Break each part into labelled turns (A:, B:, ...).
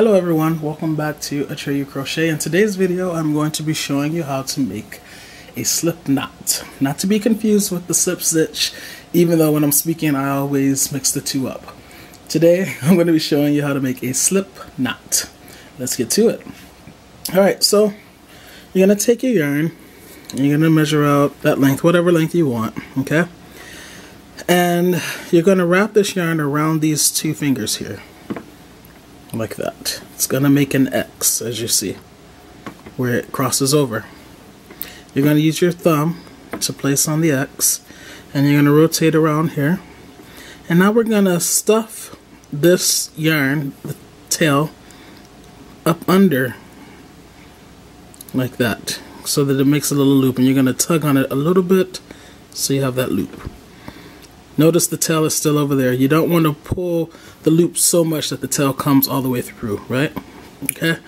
A: Hello everyone, welcome back to Atreyu Crochet. In today's video, I'm going to be showing you how to make a slip knot. Not to be confused with the slip stitch, even though when I'm speaking, I always mix the two up. Today, I'm going to be showing you how to make a slip knot. Let's get to it. Alright, so you're going to take your yarn, and you're going to measure out that length, whatever length you want, okay? And you're going to wrap this yarn around these two fingers here like that. It's going to make an X, as you see, where it crosses over. You're going to use your thumb to place on the X, and you're going to rotate around here. And now we're going to stuff this yarn, the tail, up under like that so that it makes a little loop and you're going to tug on it a little bit so you have that loop. Notice the tail is still over there. You don't want to pull the loop so much that the tail comes all the way through, right? Okay,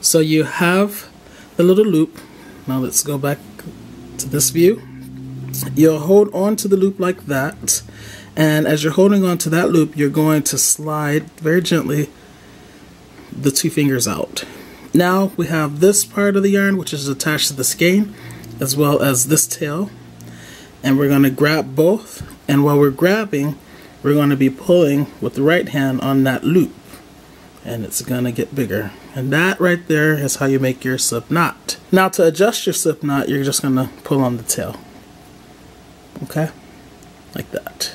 A: so you have the little loop. Now let's go back to this view. You'll hold on to the loop like that. And as you're holding on to that loop, you're going to slide very gently the two fingers out. Now we have this part of the yarn, which is attached to the skein, as well as this tail. And we're going to grab both and while we're grabbing, we're going to be pulling with the right hand on that loop. And it's going to get bigger. And that right there is how you make your slip knot. Now to adjust your slip knot, you're just going to pull on the tail. Okay? Like that.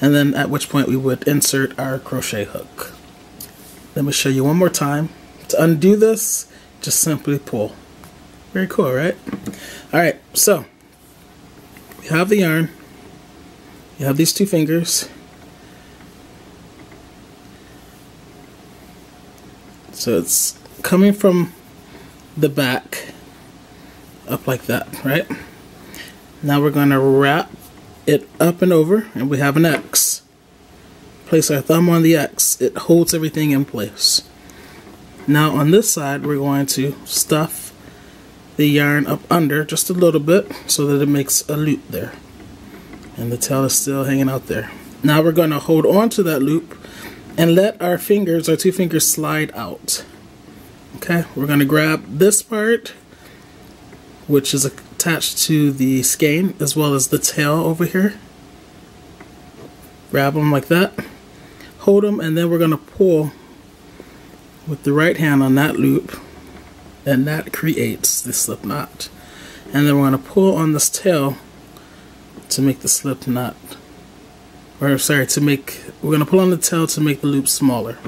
A: And then at which point we would insert our crochet hook. Let me show you one more time. To undo this, just simply pull. Very cool, right? Alright, so we have the yarn you have these two fingers. So it's coming from the back up like that, right? Now we're going to wrap it up and over and we have an X. Place our thumb on the X. It holds everything in place. Now on this side we're going to stuff the yarn up under just a little bit so that it makes a loop there and the tail is still hanging out there. Now we're going to hold on to that loop and let our fingers, our two fingers slide out. Okay, we're going to grab this part, which is attached to the skein, as well as the tail over here. Grab them like that, hold them, and then we're going to pull with the right hand on that loop, and that creates the slip knot. And then we're going to pull on this tail to make the slip knot or sorry to make we're going to pull on the tail to make the loop smaller.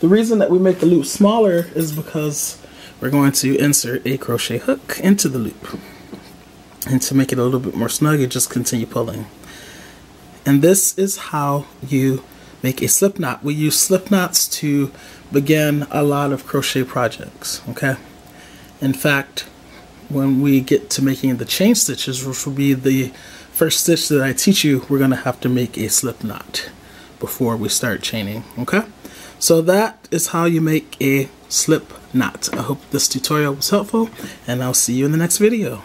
A: The reason that we make the loop smaller is because we're going to insert a crochet hook into the loop. And to make it a little bit more snug you just continue pulling. And this is how you make a slip knot. We use slip knots to begin a lot of crochet projects okay? In fact when we get to making the chain stitches which will be the first stitch that I teach you, we're going to have to make a slip knot before we start chaining, okay? So that is how you make a slip knot. I hope this tutorial was helpful, and I'll see you in the next video.